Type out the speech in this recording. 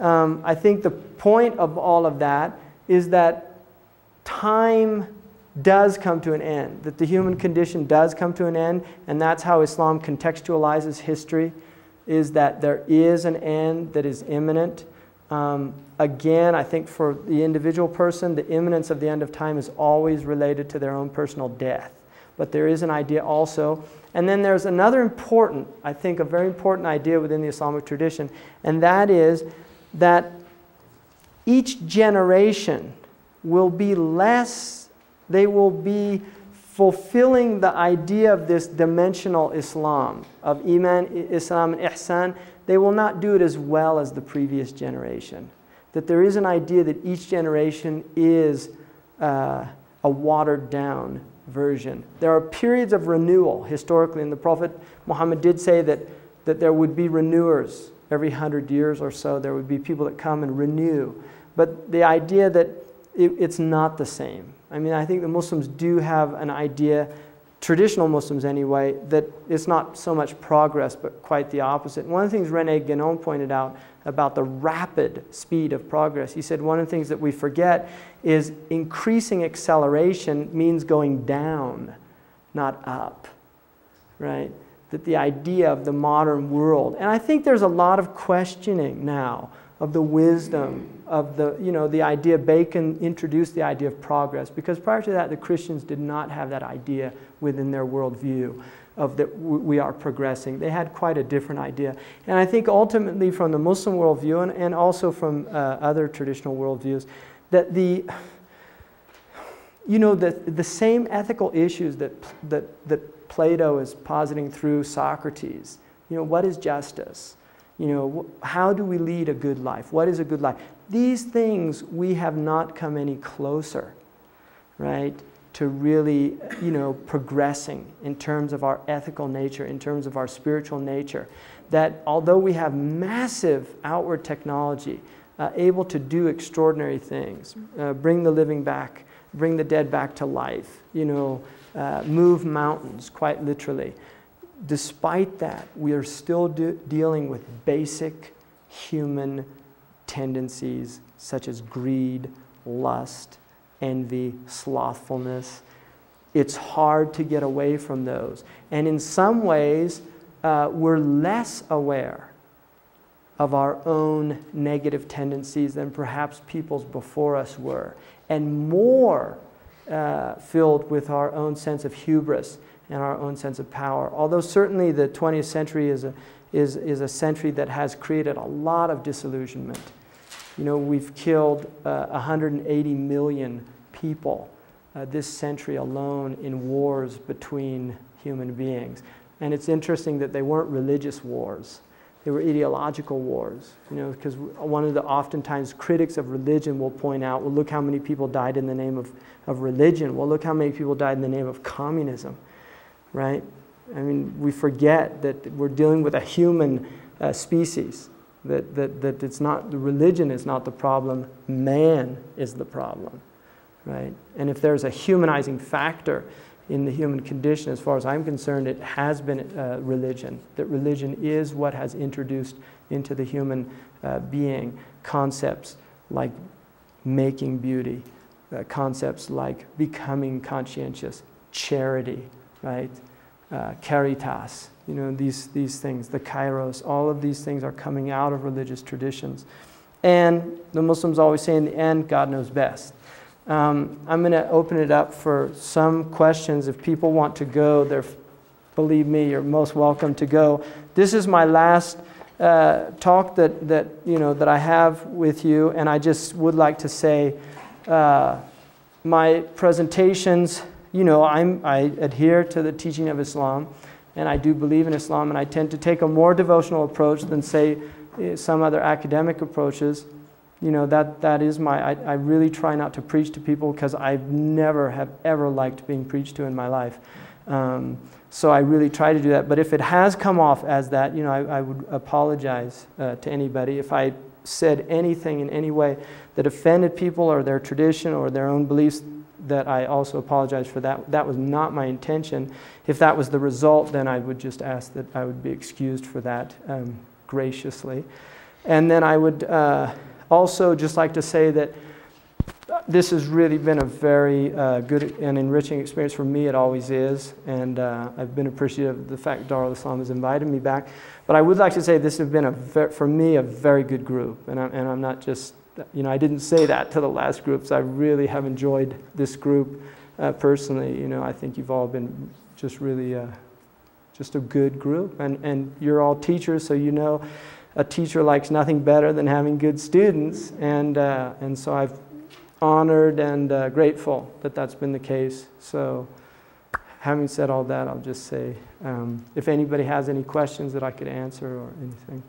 um, I think the point of all of that is that time does come to an end, that the human condition does come to an end, and that's how Islam contextualizes history, is that there is an end that is imminent. Um, again, I think for the individual person, the imminence of the end of time is always related to their own personal death. But there is an idea also. And then there's another important, I think, a very important idea within the Islamic tradition, and that is that each generation will be less, they will be fulfilling the idea of this dimensional Islam, of Iman, Islam, and Ihsan. They will not do it as well as the previous generation. That there is an idea that each generation is uh, a watered down version. There are periods of renewal historically, and the Prophet Muhammad did say that, that there would be renewers every hundred years or so. There would be people that come and renew. But the idea that it, it's not the same. I mean, I think the Muslims do have an idea, traditional Muslims anyway, that it's not so much progress, but quite the opposite. One of the things Rene Guénon pointed out about the rapid speed of progress, he said one of the things that we forget is increasing acceleration means going down, not up, right? That the idea of the modern world, and I think there's a lot of questioning now of the wisdom of the, you know, the idea, Bacon introduced the idea of progress because prior to that, the Christians did not have that idea within their worldview of that we are progressing. They had quite a different idea. And I think ultimately from the Muslim worldview and, and also from uh, other traditional worldviews, that the, you know, the, the same ethical issues that, that, that Plato is positing through Socrates, you know, what is justice? You know, how do we lead a good life? What is a good life? These things we have not come any closer, right, to really, you know, progressing in terms of our ethical nature, in terms of our spiritual nature. That although we have massive outward technology, uh, able to do extraordinary things, uh, bring the living back, bring the dead back to life, you know, uh, move mountains, quite literally despite that, we are still de- dealing with basic human tendencies such as greed, lust, envy, slothfulness. It's hard to get away from those. And in some ways, uh, we're less aware of our own negative tendencies than perhaps peoples before us were, and more uh, filled with our own sense of hubris and our own sense of power. Although certainly the 20th century is a, is, is a century that has created a lot of disillusionment. You know, we've killed uh, 180 million people uh, this century alone in wars between human beings. And it's interesting that they weren't religious wars. They were ideological wars, you know, because one of the oftentimes critics of religion will point out, well, look how many people died in the name of, of religion. Well, look how many people died in the name of communism right? I mean, we forget that we're dealing with a human uh, species, that, that, that it's not, the religion is not the problem, man is the problem, right? And if there's a humanizing factor in the human condition, as far as I'm concerned, it has been uh, religion, that religion is what has introduced into the human uh, being concepts like making beauty, uh, concepts like becoming conscientious, charity, right? Uh, caritas, you know, these, these things, the kairos, all of these things are coming out of religious traditions. And the Muslims always say in the end, God knows best. Um, I'm going to open it up for some questions. If people want to go, they're, believe me, you're most welcome to go. This is my last uh, talk that, that, you know, that I have with you, and I just would like to say uh, my presentations you know, I'm, I adhere to the teaching of Islam, and I do believe in Islam, and I tend to take a more devotional approach than, say, eh, some other academic approaches. You know, that, that is my, I, I really try not to preach to people because I never have ever liked being preached to in my life. Um, so I really try to do that. But if it has come off as that, you know, I, I would apologize uh, to anybody. If I said anything in any way that offended people or their tradition or their own beliefs, that I also apologize for that. That was not my intention. If that was the result, then I would just ask that I would be excused for that um, graciously. And then I would uh, also just like to say that this has really been a very uh, good and enriching experience for me. It always is. And uh, I've been appreciative of the fact Darul Islam has invited me back. But I would like to say this has been, a for me, a very good group. And, I, and I'm not just, you know, I didn't say that to the last groups. I really have enjoyed this group uh, personally. You know, I think you've all been just really uh, just a good group. And, and you're all teachers, so you know a teacher likes nothing better than having good students. And, uh, and so I've honored and uh, grateful that that's been the case. So, having said all that, I'll just say um, if anybody has any questions that I could answer or anything.